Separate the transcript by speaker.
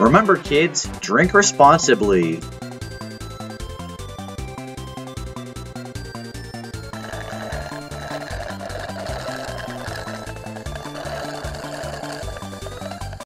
Speaker 1: Remember, kids, drink responsibly.